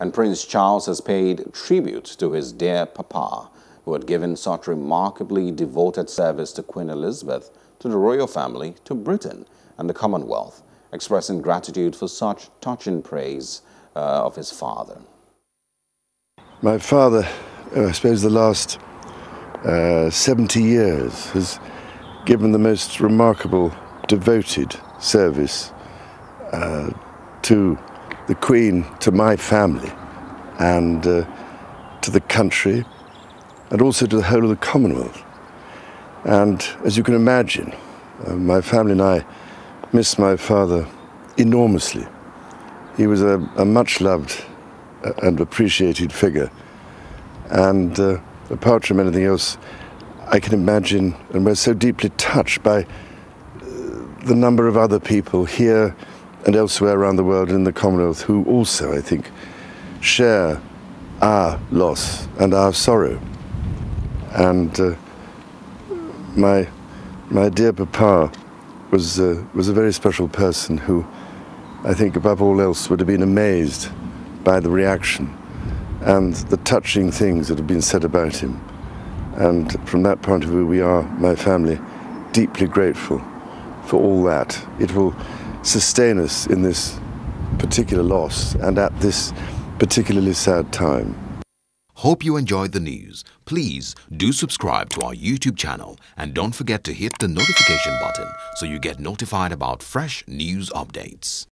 And Prince Charles has paid tribute to his dear papa, who had given such remarkably devoted service to Queen Elizabeth, to the royal family, to Britain and the Commonwealth, expressing gratitude for such touching praise uh, of his father. My father, uh, I suppose the last uh, 70 years, has given the most remarkable, devoted service uh, to the Queen, to my family, and uh, to the country, and also to the whole of the Commonwealth. And as you can imagine, uh, my family and I miss my father enormously. He was a, a much loved uh, and appreciated figure. And uh, apart from anything else, I can imagine, and we're so deeply touched by uh, the number of other people here and elsewhere around the world in the Commonwealth who also, I think, share our loss and our sorrow. And uh, my, my dear papa was, uh, was a very special person who, I think, above all else, would have been amazed by the reaction and the touching things that have been said about him. And from that point of view, we are, my family, deeply grateful for all that. It will sustain us in this particular loss and at this particularly sad time. Hope you enjoyed the news. Please do subscribe to our YouTube channel and don't forget to hit the notification button so you get notified about fresh news updates.